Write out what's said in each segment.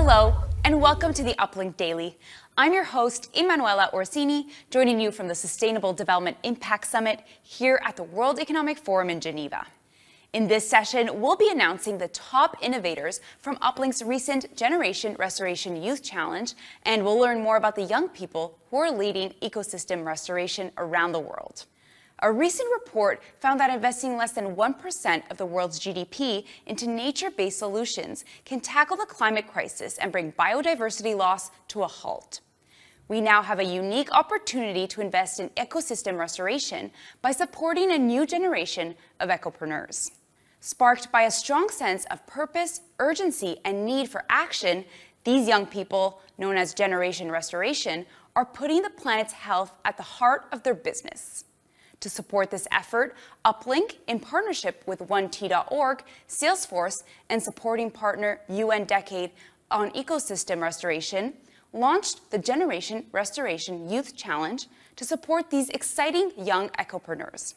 Hello, and welcome to the Uplink Daily. I'm your host, Emanuela Orsini, joining you from the Sustainable Development Impact Summit here at the World Economic Forum in Geneva. In this session, we'll be announcing the top innovators from Uplink's recent Generation Restoration Youth Challenge, and we'll learn more about the young people who are leading ecosystem restoration around the world. A recent report found that investing less than 1% of the world's GDP into nature based solutions can tackle the climate crisis and bring biodiversity loss to a halt. We now have a unique opportunity to invest in ecosystem restoration by supporting a new generation of ecopreneurs. Sparked by a strong sense of purpose, urgency, and need for action, these young people, known as Generation Restoration, are putting the planet's health at the heart of their business. To support this effort, Uplink, in partnership with 1T.org, Salesforce, and supporting partner UN Decade on Ecosystem Restoration, launched the Generation Restoration Youth Challenge to support these exciting young ecopreneurs.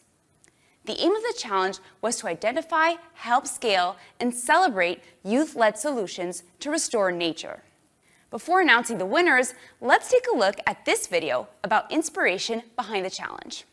The aim of the challenge was to identify, help scale, and celebrate youth led solutions to restore nature. Before announcing the winners, let's take a look at this video about inspiration behind the challenge.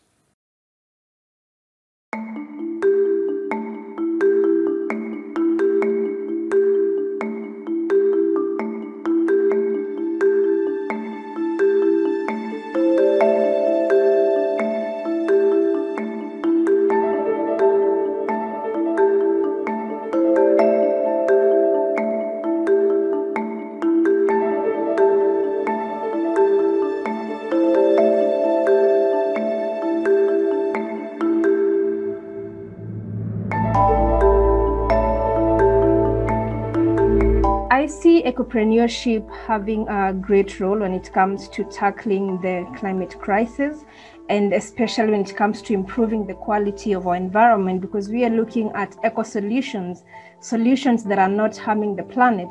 Ecopreneurship having a great role when it comes to tackling the climate crisis and especially when it comes to improving the quality of our environment because we are looking at eco solutions, solutions that are not harming the planet.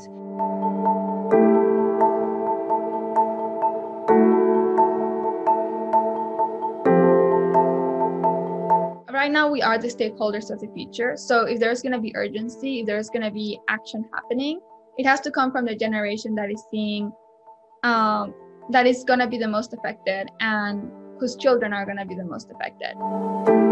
right now we are the stakeholders of the future so if there's going to be urgency if there's going to be action happening it has to come from the generation that is seeing um, that is going to be the most affected and whose children are going to be the most affected.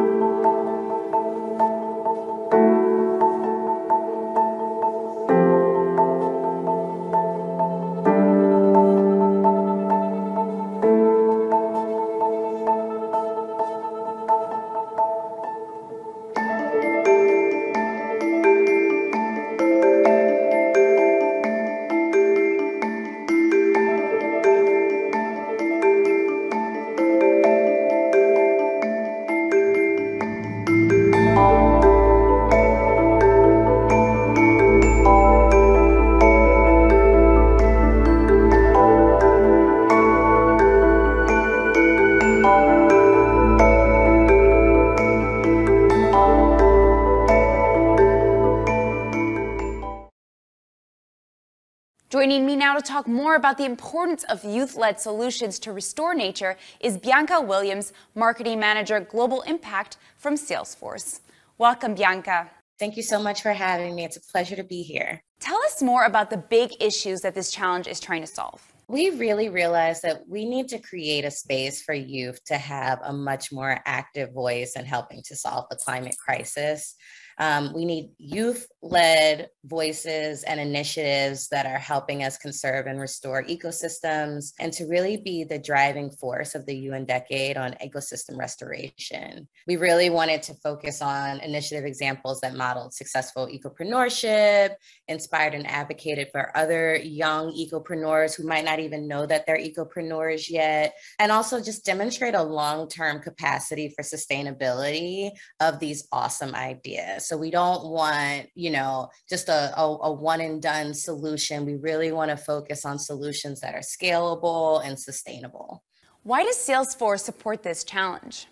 Joining me now to talk more about the importance of youth led solutions to restore nature is Bianca Williams, Marketing Manager Global Impact from Salesforce. Welcome, Bianca. Thank you so much for having me. It's a pleasure to be here. Tell us more about the big issues that this challenge is trying to solve. We really realized that we need to create a space for youth to have a much more active voice in helping to solve the climate crisis. Um, we need youth led voices and initiatives that are helping us conserve and restore ecosystems and to really be the driving force of the UN decade on ecosystem restoration. We really wanted to focus on initiative examples that modeled successful ecopreneurship, inspired and advocated for other young ecopreneurs who might not even know that they're ecopreneurs yet, and also just demonstrate a long term capacity for sustainability of these awesome ideas. So we don't want, you know, just a, a, a one and done solution. We really want to focus on solutions that are scalable and sustainable. Why does Salesforce support this challenge?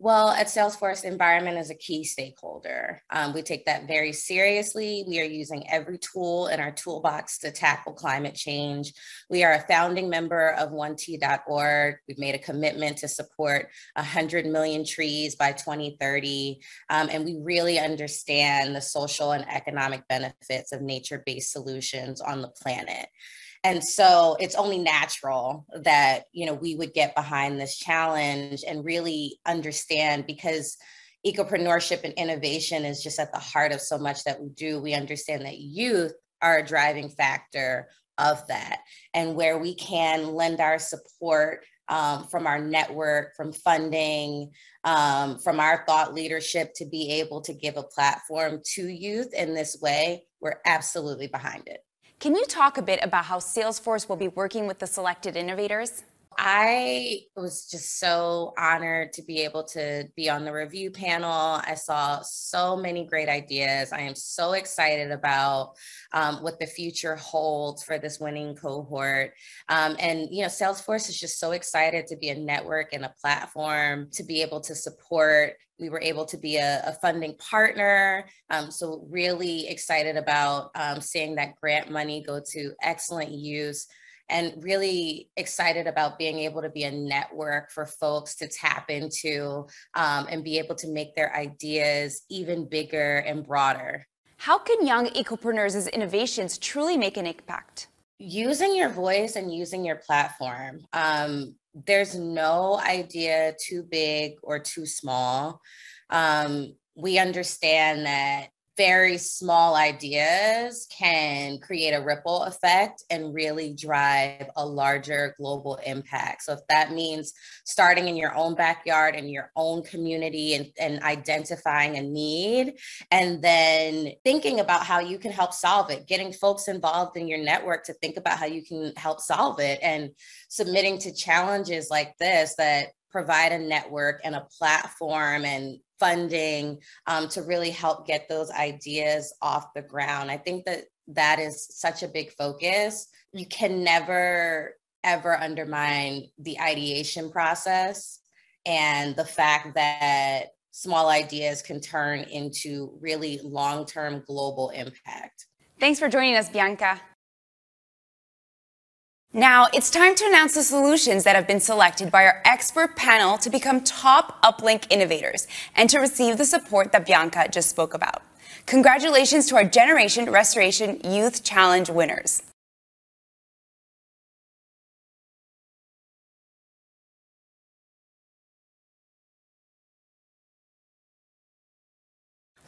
Well, at Salesforce, environment is a key stakeholder. Um, we take that very seriously. We are using every tool in our toolbox to tackle climate change. We are a founding member of 1T.org. We've made a commitment to support 100 million trees by 2030. Um, and we really understand the social and economic benefits of nature based solutions on the planet. And so it's only natural that, you know, we would get behind this challenge and really understand because ecopreneurship and innovation is just at the heart of so much that we do. We understand that youth are a driving factor of that and where we can lend our support um, from our network, from funding, um, from our thought leadership to be able to give a platform to youth in this way, we're absolutely behind it. Can you talk a bit about how Salesforce will be working with the selected innovators? I was just so honored to be able to be on the review panel. I saw so many great ideas. I am so excited about um, what the future holds for this winning cohort. Um, and, you know, Salesforce is just so excited to be a network and a platform to be able to support we were able to be a, a funding partner. Um, so really excited about um, seeing that grant money go to excellent use and really excited about being able to be a network for folks to tap into um, and be able to make their ideas even bigger and broader. How can young ecopreneurs' innovations truly make an impact? Using your voice and using your platform. Um, there's no idea too big or too small. Um, we understand that very small ideas can create a ripple effect and really drive a larger global impact. So if that means starting in your own backyard in your own community and, and identifying a need and then thinking about how you can help solve it, getting folks involved in your network to think about how you can help solve it and submitting to challenges like this that provide a network and a platform and funding um, to really help get those ideas off the ground. I think that that is such a big focus. You can never, ever undermine the ideation process and the fact that small ideas can turn into really long term global impact. Thanks for joining us, Bianca. Now, it's time to announce the solutions that have been selected by our expert panel to become top uplink innovators and to receive the support that Bianca just spoke about. Congratulations to our Generation Restoration Youth Challenge winners.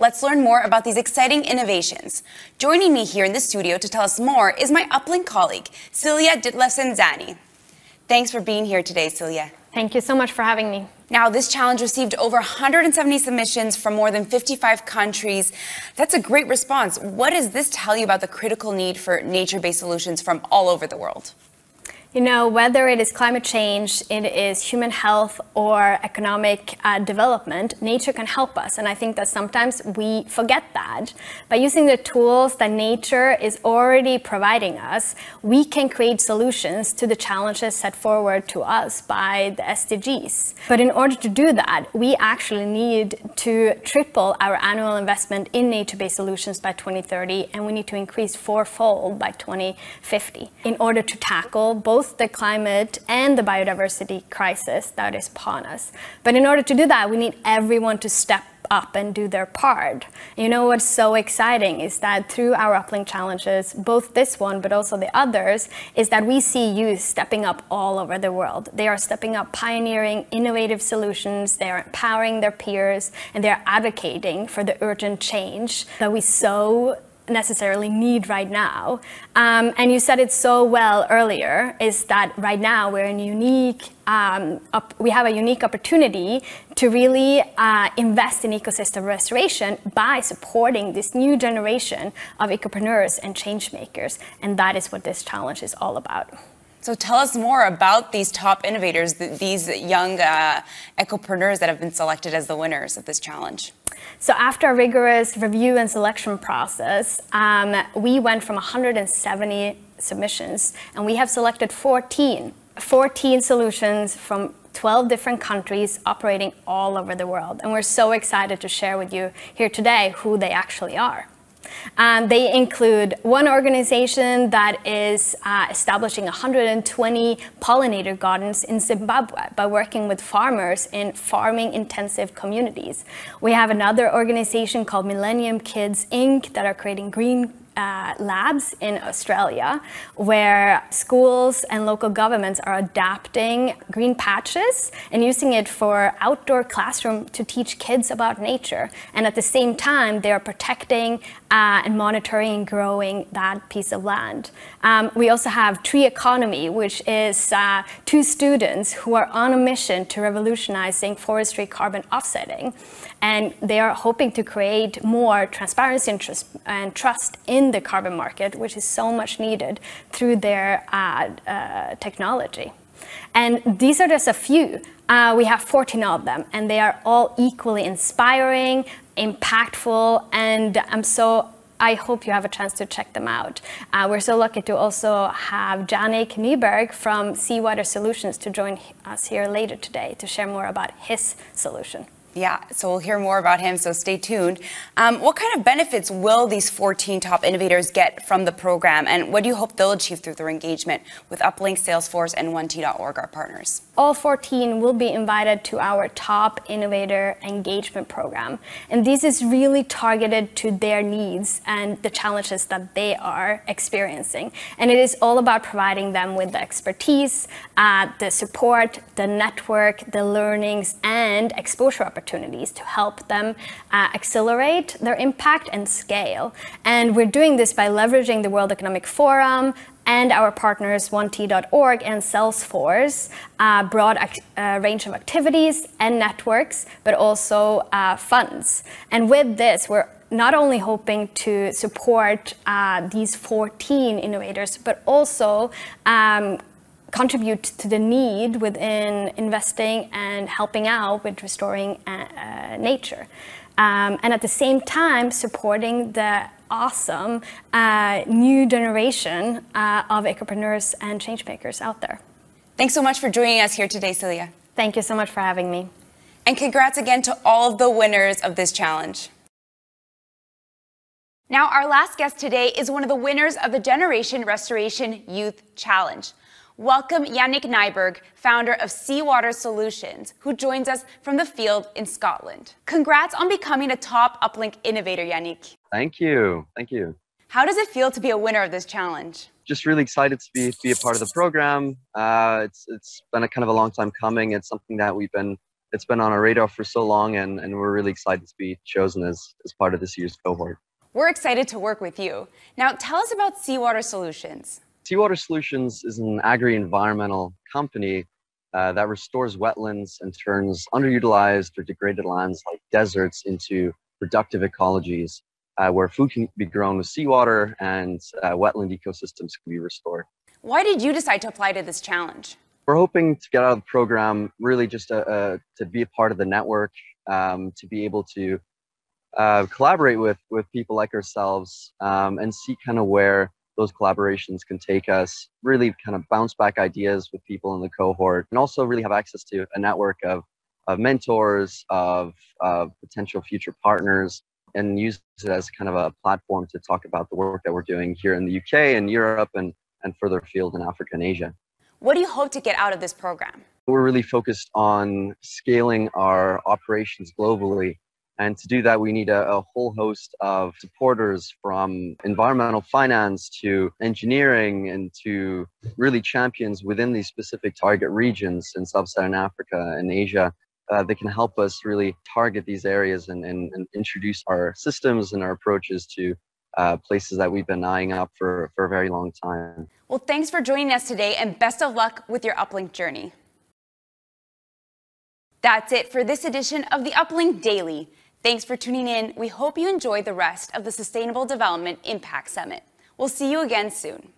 Let's learn more about these exciting innovations. Joining me here in the studio to tell us more is my Uplink colleague, Silje Ditlefsen-Zani. Thanks for being here today, Silje. Thank you so much for having me. Now, this challenge received over 170 submissions from more than 55 countries. That's a great response. What does this tell you about the critical need for nature based solutions from all over the world? You know, whether it is climate change, it is human health, or economic uh, development, nature can help us. And I think that sometimes we forget that. By using the tools that nature is already providing us, we can create solutions to the challenges set forward to us by the SDGs. But in order to do that, we actually need to triple our annual investment in nature based solutions by 2030, and we need to increase fourfold by 2050 in order to tackle both both the climate and the biodiversity crisis that is upon us. But in order to do that, we need everyone to step up and do their part. You know what's so exciting is that through our uplink challenges, both this one but also the others, is that we see youth stepping up all over the world. They are stepping up, pioneering innovative solutions, they are empowering their peers, and they are advocating for the urgent change that we so necessarily need right now. Um, and you said it so well earlier, is that right now we're in unique, um, we have a unique opportunity to really uh, invest in ecosystem restoration by supporting this new generation of ecopreneurs and change makers. And that is what this challenge is all about. So tell us more about these top innovators, these young uh, ecopreneurs that have been selected as the winners of this challenge. So after a rigorous review and selection process, um, we went from 170 submissions and we have selected 14 14 solutions from 12 different countries operating all over the world. And we're so excited to share with you here today who they actually are. Um, they include one organization that is uh, establishing 120 pollinator gardens in Zimbabwe by working with farmers in farming intensive communities. We have another organization called Millennium Kids Inc. that are creating green uh, labs in Australia where schools and local governments are adapting green patches and using it for outdoor classroom to teach kids about nature. And at the same time, they are protecting uh, and monitoring and growing that piece of land. Um, we also have Tree Economy, which is uh, two students who are on a mission to revolutionizing forestry carbon offsetting. And they are hoping to create more transparency and trust, and trust in the carbon market, which is so much needed through their uh, uh, technology. And these are just a few. Uh, we have 14 of them, and they are all equally inspiring, impactful, and I'm so I hope you have a chance to check them out. Uh, we're so lucky to also have Yanik Nyberg from Seawater Solutions to join us here later today to share more about his solution. Yeah, so we'll hear more about him, so stay tuned. Um, what kind of benefits will these 14 top innovators get from the program, and what do you hope they'll achieve through their engagement with Uplink, Salesforce, and 1T.org, our partners? All 14 will be invited to our top innovator engagement program, and this is really targeted to their needs and the challenges that they are experiencing. And it is all about providing them with the expertise, uh, the support, the network, the learnings, and exposure opportunities opportunities to help them uh, accelerate their impact and scale. And we're doing this by leveraging the World Economic Forum, and our partners 1T.org and Salesforce, uh, broad uh, range of activities and networks, but also uh, funds. And with this, we're not only hoping to support uh, these 14 innovators, but also um, contribute to the need within investing and helping out with restoring uh, uh, nature. Um, and at the same time, supporting the awesome uh, new generation uh, of entrepreneurs and changemakers out there. Thanks so much for joining us here today, Silje. Thank you so much for having me. And congrats again to all of the winners of this challenge. Now, our last guest today is one of the winners of the Generation Restoration Youth Challenge. Welcome Yanik Nyberg, founder of Seawater Solutions, who joins us from the field in Scotland. Congrats on becoming a top uplink innovator, Yanik. Thank you. Thank you. How does it feel to be a winner of this challenge? Just really excited to be, be a part of the program. Uh, it's, it's been a kind of a long time coming. It's something that we've been, it's been on our radar for so long, and, and we're really excited to be chosen as, as part of this year's cohort. We're excited to work with you. Now, tell us about Seawater Solutions. Seawater Solutions is an agri-environmental company uh, that restores wetlands and turns underutilized or degraded lands like deserts into productive ecologies uh, where food can be grown with seawater and uh, wetland ecosystems can be restored. Why did you decide to apply to this challenge? We're hoping to get out of the program really just to, uh, to be a part of the network, um, to be able to uh, collaborate with, with people like ourselves um, and see kind of where those collaborations can take us, really kind of bounce back ideas with people in the cohort, and also really have access to a network of, of mentors, of, of potential future partners, and use it as kind of a platform to talk about the work that we're doing here in the UK and Europe and, and further afield in Africa and Asia. What do you hope to get out of this program? We're really focused on scaling our operations globally and to do that, we need a, a, whole host of supporters from environmental finance to engineering and to really champions within these specific target regions in sub Saharan Africa and Asia uh, that can help us really target these areas and, and, and introduce our systems and our approaches to uh, places that we've been eyeing up for, for a very long time. Well, thanks for joining us today and best of luck with your uplink journey. That's it for this edition of the Uplink Daily. Thanks for tuning in. We hope you enjoy the rest of the Sustainable Development Impact Summit. We'll see you again soon.